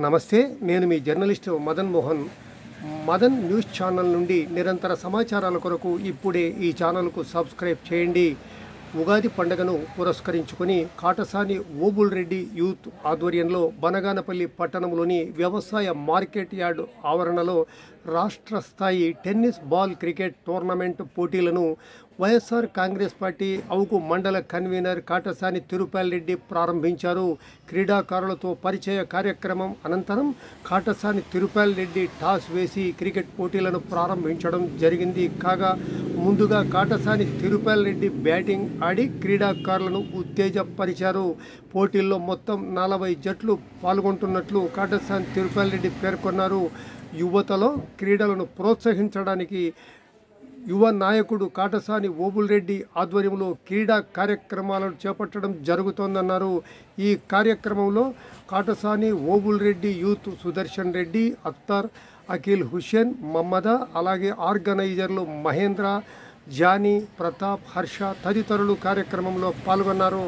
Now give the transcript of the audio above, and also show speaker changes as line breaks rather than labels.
నమస్తే నేను మీ journalist Madan Mohan. Madan news channel నుండి నిరంతర సమాచారాల కొరకు ఇప్పుడే ఈ ఛానల్కు సబ్స్క్రైబ్ చేయండి. ఉగాది పండుగను పురస్కరించుకొని కాటసాని ఓబుల్ రెడ్డి యూత్ ఆధ్వర్యంలో బనగానపల్లి పట్టణంలోని వ్యవసాయ మార్కెట్ యార్డ్ ఆవరణలో రాష్ట్ర స్థాయి టెన్నిస్ బాల్ క్రికెట్ టోర్నమెంట్ పోటీలను వైఎస్ఆర్ కాంగ్రెస్ పార్టీ అవుకు మండల కన్వీనర్ కాటసాని తిరుపాలరెడ్డి ప్రారంభించారు. క్రీడాకారులతో పరిచయ కార్యక్రమం అనంతరం కాటసాని తిరుపాల్ రెడ్డి టాస్ వేసి క్రికెట్ పోటీలను ప్రారంభించడం జరిగింది. కాగా ముందుగా కాటసాని తిరుపాల్ రెడ్డి బ్యాటింగ్ ఆడి క్రీడాకారులను ఉత్తేజపరిచారు. పోటీల్లో మొత్తం నలభై జట్లు పాల్గొంటున్నట్లు కాటసాని తిరుపాల్ రెడ్డి పేర్కొన్నారు. యువతలో క్రీడలను ప్రోత్సహించడానికి యువ నాయకుడు కాటసాని ఓబుల్ రెడ్డి ఆధ్వర్యంలో క్రీడా కార్యక్రమాలను చేపట్టడం జరుగుతోందన్నారు. ఈ కార్యక్రమంలో కాటసాని ఓబుల్ రెడ్డి యూత్ సుదర్శన్ రెడ్డి అఖ్తర్ అఖిల్ హుస్సేన్ మమ్మద అలాగే ఆర్గనైజర్లు మహేంద్ర జానీ ప్రతాప్ హర్ష తదితరులు కార్యక్రమంలో పాల్గొన్నారు.